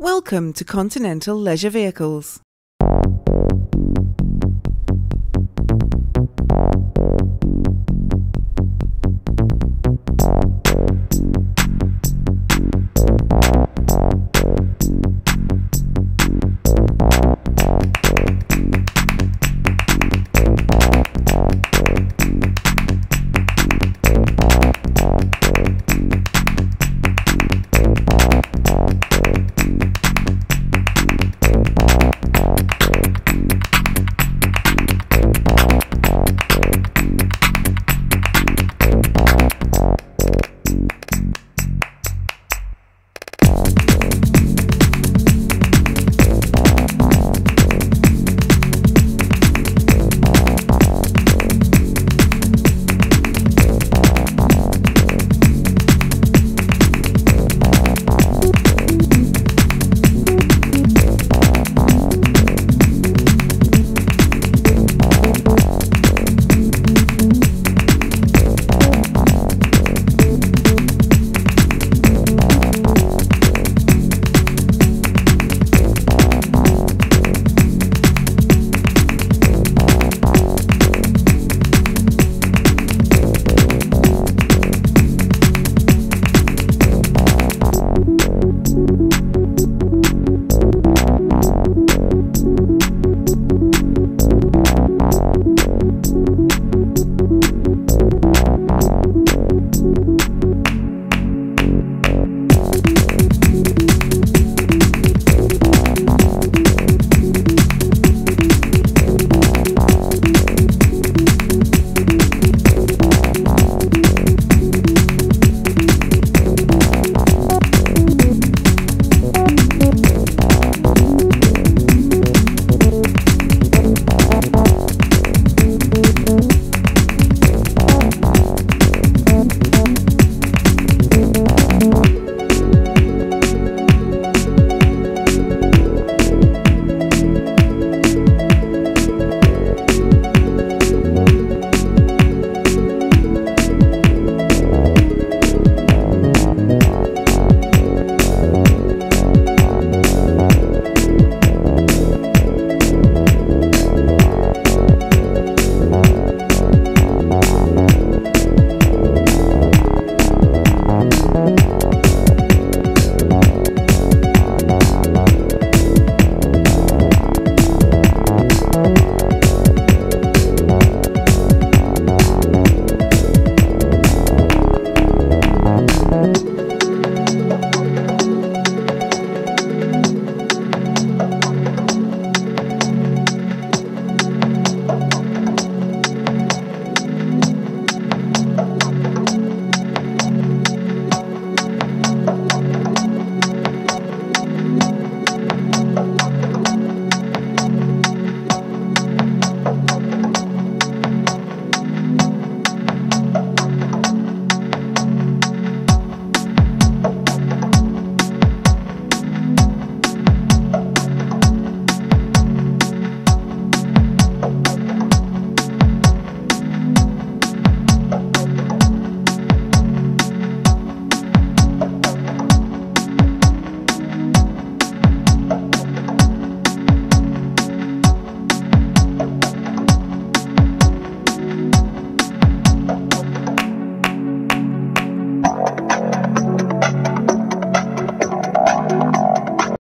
Welcome to Continental Leisure Vehicles.